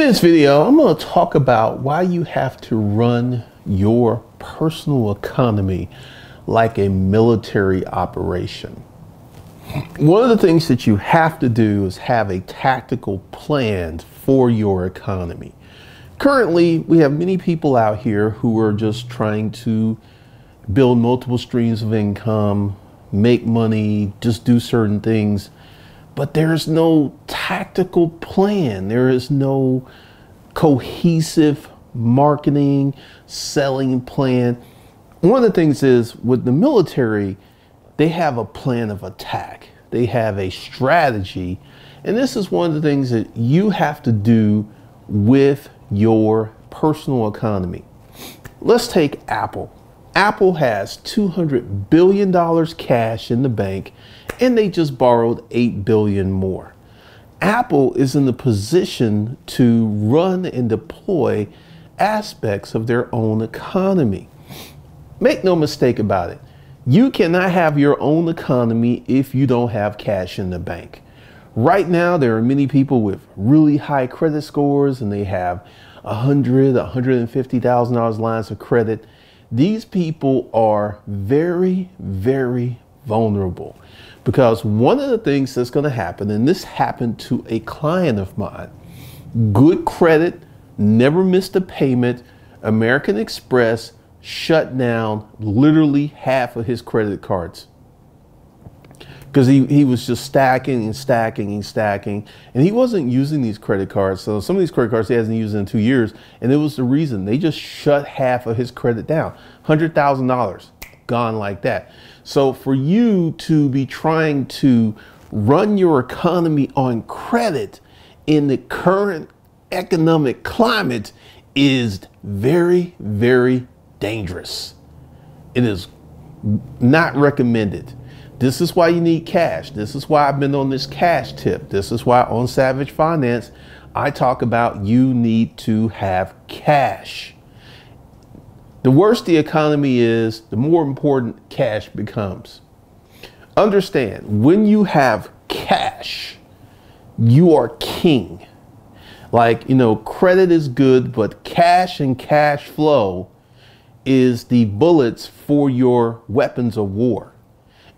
In this video, I'm going to talk about why you have to run your personal economy like a military operation. One of the things that you have to do is have a tactical plan for your economy. Currently, we have many people out here who are just trying to build multiple streams of income, make money, just do certain things but there's no tactical plan. There is no cohesive marketing, selling plan. One of the things is with the military, they have a plan of attack, they have a strategy. And this is one of the things that you have to do with your personal economy. Let's take Apple. Apple has $200 billion cash in the bank and they just borrowed 8 billion more. Apple is in the position to run and deploy aspects of their own economy. Make no mistake about it. You cannot have your own economy if you don't have cash in the bank. Right now, there are many people with really high credit scores and they have $100, $150,000 lines of credit. These people are very, very vulnerable. Because one of the things that's going to happen, and this happened to a client of mine, good credit, never missed a payment, American Express shut down literally half of his credit cards. Because he, he was just stacking and stacking and stacking. And he wasn't using these credit cards. So some of these credit cards he hasn't used in two years. And it was the reason. They just shut half of his credit down. $100,000 gone like that. So for you to be trying to run your economy on credit in the current economic climate is very, very dangerous. It is not recommended. This is why you need cash. This is why I've been on this cash tip. This is why on Savage Finance, I talk about you need to have cash. The worse the economy is, the more important cash becomes. Understand, when you have cash, you are king. Like, you know, credit is good, but cash and cash flow is the bullets for your weapons of war.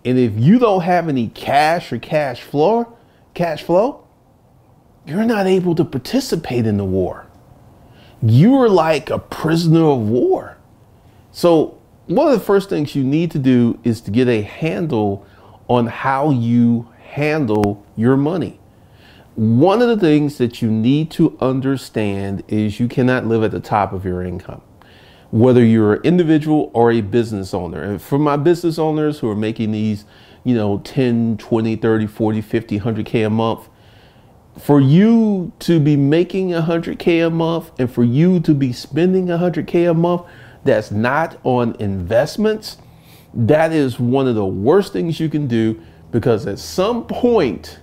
And if you don't have any cash or cash flow, cash flow, you're not able to participate in the war. You're like a prisoner of war. So one of the first things you need to do is to get a handle on how you handle your money. One of the things that you need to understand is you cannot live at the top of your income, whether you're an individual or a business owner. And for my business owners who are making these, you know, 10, 20, 30, 40, 50, 100K a month, for you to be making 100K a month and for you to be spending 100K a month, that's not on investments, that is one of the worst things you can do because at some point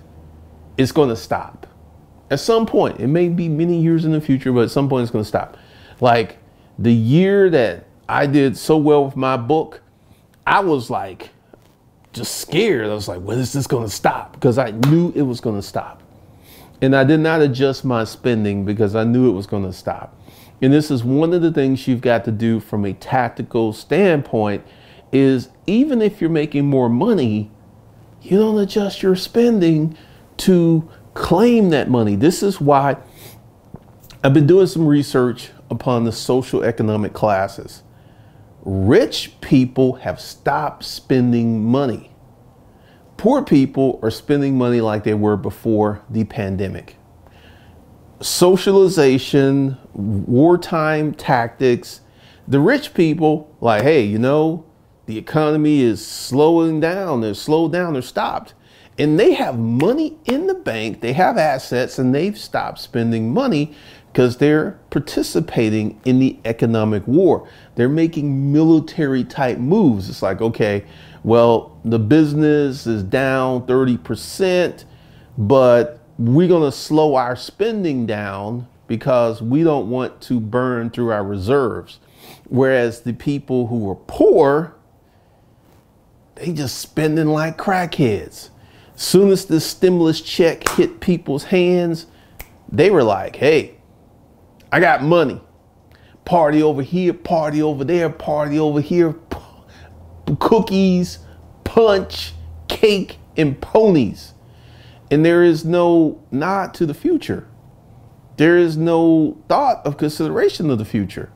it's going to stop. At some point, it may be many years in the future, but at some point it's going to stop. Like the year that I did so well with my book, I was like just scared. I was like, when is this going to stop? Because I knew it was going to stop. And I did not adjust my spending because I knew it was going to stop. And this is one of the things you've got to do from a tactical standpoint is even if you're making more money, you don't adjust your spending to claim that money. This is why I've been doing some research upon the social economic classes. Rich people have stopped spending money. Poor people are spending money like they were before the pandemic socialization, wartime tactics. The rich people, like, hey, you know, the economy is slowing down, they're slowed down, they're stopped. And they have money in the bank, they have assets, and they've stopped spending money because they're participating in the economic war. They're making military type moves. It's like, okay, well, the business is down 30%, but we're going to slow our spending down because we don't want to burn through our reserves. Whereas the people who are poor, they just spending like crackheads. Soon as the stimulus check hit people's hands, they were like, hey, I got money. Party over here, party over there, party over here, cookies, punch, cake, and ponies. And there is no nod to the future. There is no thought of consideration of the future.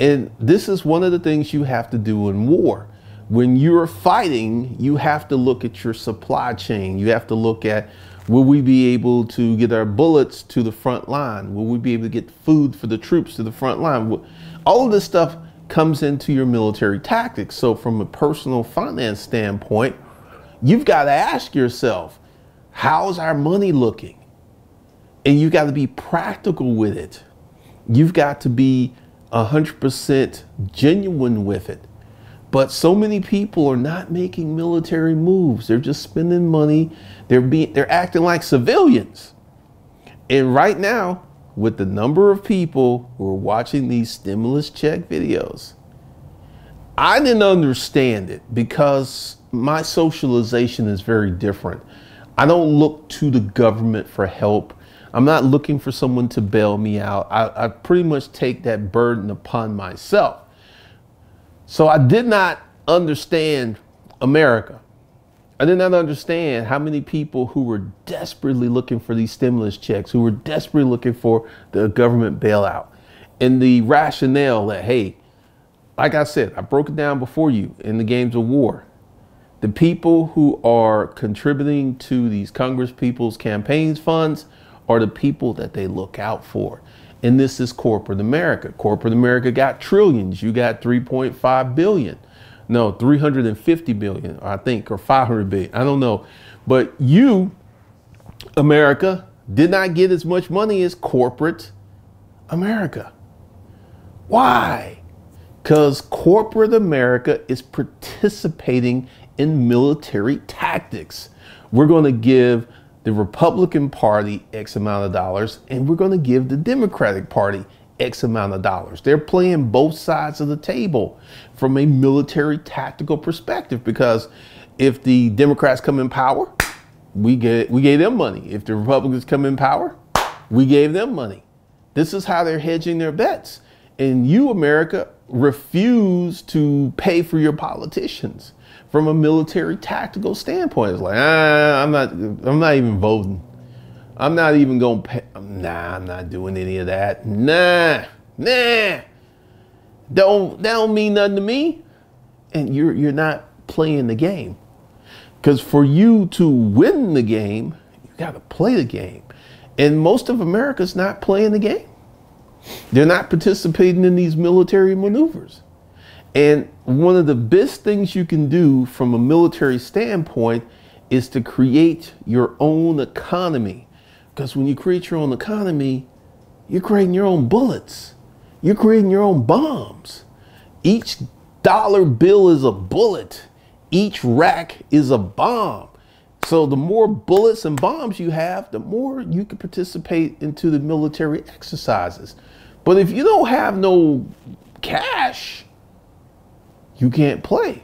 And this is one of the things you have to do in war. When you're fighting, you have to look at your supply chain. You have to look at will we be able to get our bullets to the front line? Will we be able to get food for the troops to the front line? All of this stuff comes into your military tactics. So, from a personal finance standpoint, you've got to ask yourself, how's our money looking? And you've got to be practical with it. You've got to be 100% genuine with it. But so many people are not making military moves. They're just spending money. They're being they're acting like civilians. And right now, with the number of people who are watching these stimulus check videos, I didn't understand it because my socialization is very different. I don't look to the government for help. I'm not looking for someone to bail me out. I, I pretty much take that burden upon myself. So I did not understand America. I did not understand how many people who were desperately looking for these stimulus checks, who were desperately looking for the government bailout, and the rationale that, hey, like I said, I broke it down before you in the games of war. The people who are contributing to these Congress people's campaigns funds are the people that they look out for. And this is corporate America. Corporate America got trillions. You got 3.5 billion. No, 350 billion, I think, or 500 billion. I don't know. But you, America, did not get as much money as corporate America. Why? Because corporate America is participating in military tactics. We're going to give the Republican Party X amount of dollars, and we're going to give the Democratic Party X amount of dollars. They're playing both sides of the table from a military tactical perspective because if the Democrats come in power, we get we gave them money. If the Republicans come in power, we gave them money. This is how they're hedging their bets. And you, America, refuse to pay for your politicians from a military tactical standpoint. It's like, ah, I'm not, I'm not even voting. I'm not even going to pay. Nah, I'm not doing any of that. Nah, nah. Don't, that don't mean nothing to me. And you're, you're not playing the game. Because for you to win the game, you got to play the game. And most of America's not playing the game. They're not participating in these military maneuvers. And one of the best things you can do from a military standpoint is to create your own economy. Because when you create your own economy, you're creating your own bullets. You're creating your own bombs. Each dollar bill is a bullet. Each rack is a bomb. So the more bullets and bombs you have, the more you can participate into the military exercises. But if you don't have no cash, you can't play.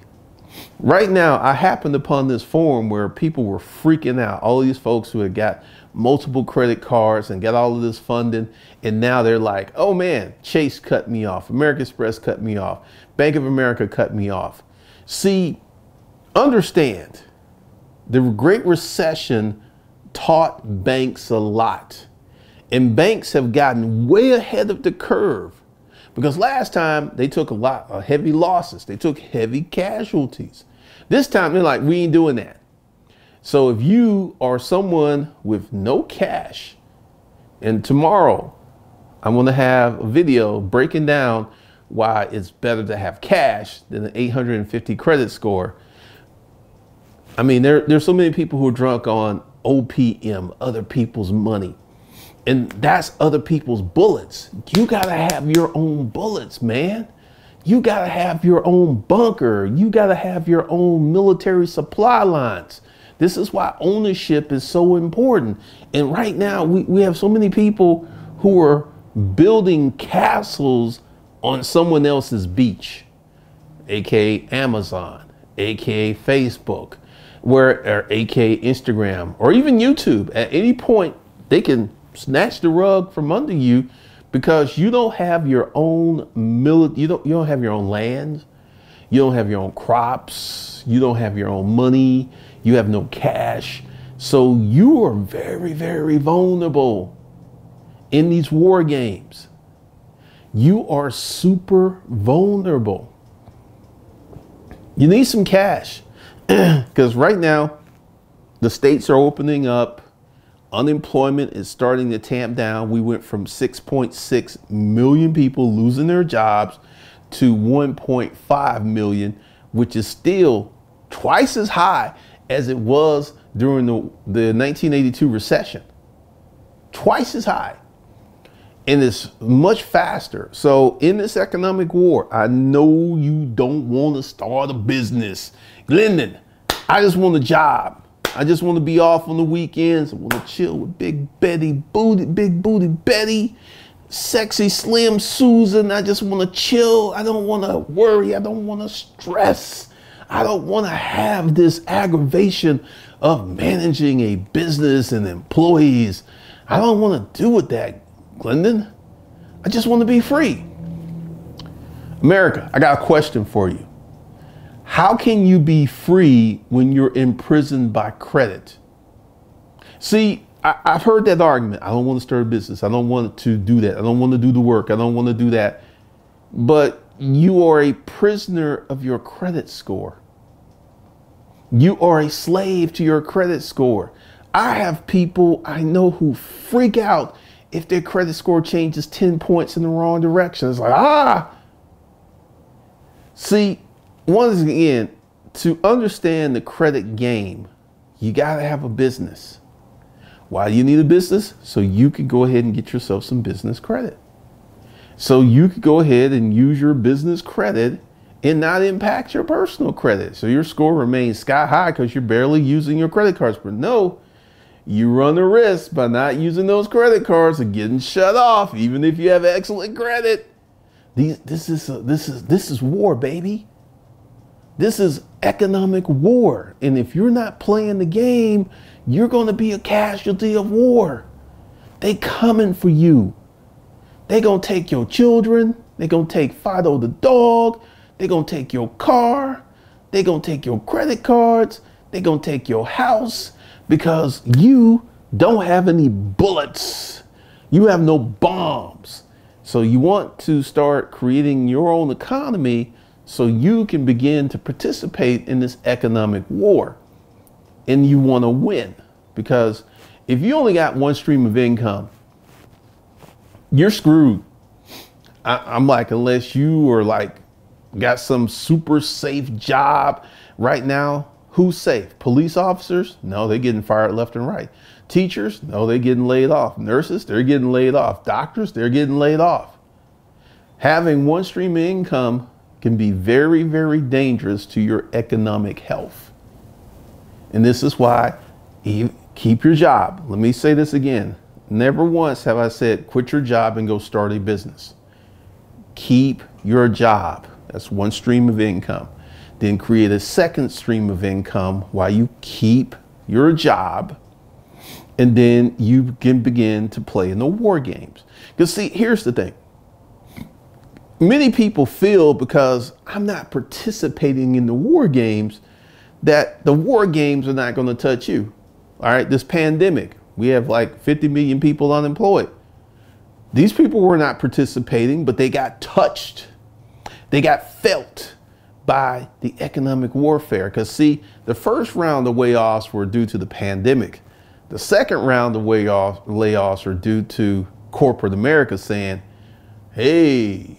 Right now, I happened upon this forum where people were freaking out. All these folks who had got multiple credit cards and got all of this funding, and now they're like, oh man, Chase cut me off, American Express cut me off, Bank of America cut me off. See, understand, the Great Recession taught banks a lot. And banks have gotten way ahead of the curve because last time they took a lot of heavy losses, they took heavy casualties. This time they're like, we ain't doing that. So if you are someone with no cash, and tomorrow I'm to have a video breaking down why it's better to have cash than an 850 credit score. I mean, there, there's so many people who are drunk on OPM, other people's money and that's other people's bullets. You gotta have your own bullets, man. You gotta have your own bunker. You gotta have your own military supply lines. This is why ownership is so important. And right now, we, we have so many people who are building castles on someone else's beach, aka Amazon, aka Facebook, where or aka Instagram, or even YouTube. At any point, they can snatch the rug from under you because you don't have your own mili- you don't you don't have your own land, you don't have your own crops, you don't have your own money, you have no cash. So you are very very vulnerable in these war games. You are super vulnerable. You need some cash because right now the states are opening up. Unemployment is starting to tamp down. We went from 6.6 million people losing their jobs to 1.5 million, which is still twice as high as it was during the, the 1982 recession. Twice as high and it's much faster. So in this economic war, I know you don't want to start a business. Glendon, I just want a job. I just want to be off on the weekends. I want to chill with Big Betty, booty, Big Booty Betty, sexy Slim Susan. I just want to chill. I don't want to worry. I don't want to stress. I don't want to have this aggravation of managing a business and employees. I don't want to do with that Glendon, I just want to be free. America, I got a question for you. How can you be free when you're imprisoned by credit? See, I, have heard that argument. I don't want to start a business. I don't want to do that. I don't want to do the work. I don't want to do that. But you are a prisoner of your credit score. You are a slave to your credit score. I have people I know who freak out if their credit score changes 10 points in the wrong direction. It's like, ah. See, once again, to understand the credit game, you got to have a business. Why do you need a business? So you could go ahead and get yourself some business credit. So you could go ahead and use your business credit and not impact your personal credit. So your score remains sky high because you're barely using your credit cards. But no, you run the risk by not using those credit cards and getting shut off, even if you have excellent credit. These, this is a, this is this is war, baby. This is economic war, and if you're not playing the game, you're going to be a casualty of war. They coming for you. They gonna take your children. They gonna take Fido the dog. They gonna take your car. They gonna take your credit cards. They gonna take your house because you don't have any bullets. You have no bombs. So you want to start creating your own economy so you can begin to participate in this economic war. And you want to win because if you only got one stream of income, you're screwed. I, am like, unless you are like, got some super safe job right now, Who's safe? Police officers? No, they're getting fired left and right. Teachers? No, they're getting laid off. Nurses? They're getting laid off. Doctors? They're getting laid off. Having one stream of income can be very, very dangerous to your economic health. And this is why keep your job. Let me say this again. Never once have I said quit your job and go start a business. Keep your job. That's one stream of income then create a second stream of income while you keep your job and then you can begin to play in the war games because see here's the thing many people feel because i'm not participating in the war games that the war games are not going to touch you all right this pandemic we have like 50 million people unemployed these people were not participating but they got touched they got felt by the economic warfare. Because, see, the first round of layoffs were due to the pandemic. The second round of layoffs, layoffs are due to corporate America saying, hey,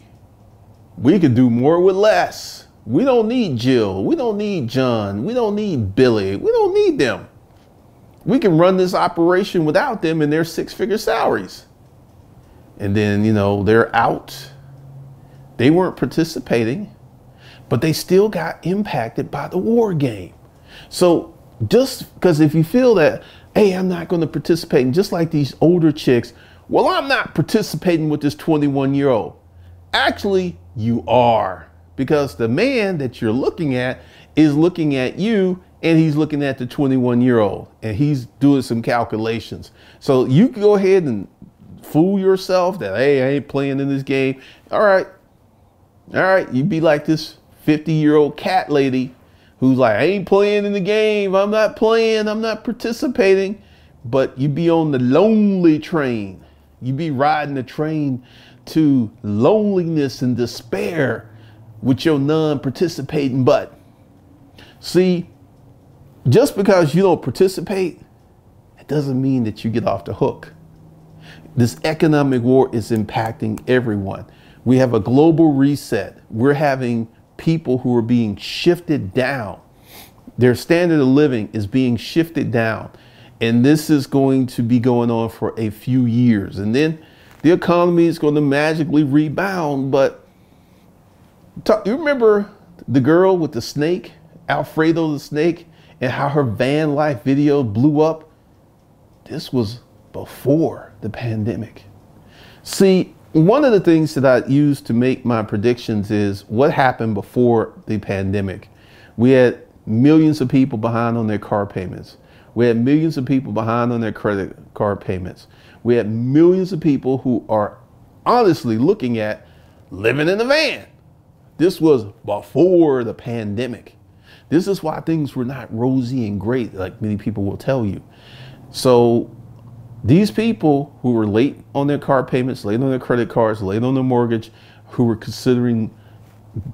we can do more with less. We don't need Jill. We don't need John. We don't need Billy. We don't need them. We can run this operation without them and their six figure salaries. And then, you know, they're out. They weren't participating but they still got impacted by the war game. So just because if you feel that, hey, I'm not going to participate, and just like these older chicks, well, I'm not participating with this 21 year old. Actually, you are because the man that you're looking at is looking at you and he's looking at the 21 year old and he's doing some calculations. So you can go ahead and fool yourself that, hey, I ain't playing in this game. All right. All right. You'd be like this 50 year old cat lady who's like, I ain't playing in the game. I'm not playing. I'm not participating. But you be on the lonely train. You be riding the train to loneliness and despair with your non participating butt. See, just because you don't participate, it doesn't mean that you get off the hook. This economic war is impacting everyone. We have a global reset. We're having people who are being shifted down. Their standard of living is being shifted down. And this is going to be going on for a few years. And then the economy is going to magically rebound. But talk, you remember the girl with the snake, Alfredo the snake, and how her van life video blew up? This was before the pandemic. See, one of the things that I use to make my predictions is what happened before the pandemic. We had millions of people behind on their car payments. We had millions of people behind on their credit card payments. We had millions of people who are honestly looking at living in the van. This was before the pandemic. This is why things were not rosy and great, like many people will tell you. So these people who were late on their car payments, late on their credit cards, late on their mortgage, who were considering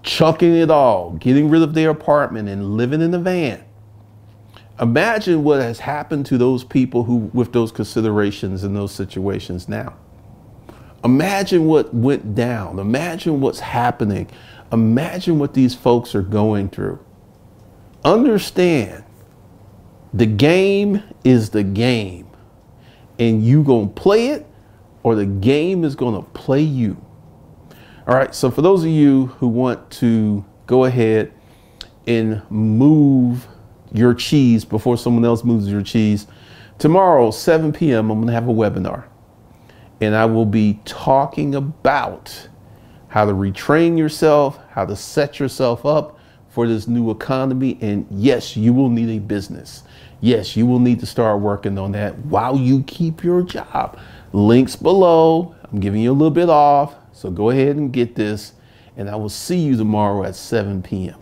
chucking it all, getting rid of their apartment and living in the van. Imagine what has happened to those people who with those considerations in those situations now. Imagine what went down. Imagine what's happening. Imagine what these folks are going through. Understand the game is the game and you going to play it or the game is going to play you. All right, so for those of you who want to go ahead and move your cheese before someone else moves your cheese, tomorrow, 7 p.m., I'm going to have a webinar. And I will be talking about how to retrain yourself, how to set yourself up for this new economy. And yes, you will need a business yes, you will need to start working on that while you keep your job. Links below. I'm giving you a little bit off. So go ahead and get this. And I will see you tomorrow at 7 p.m.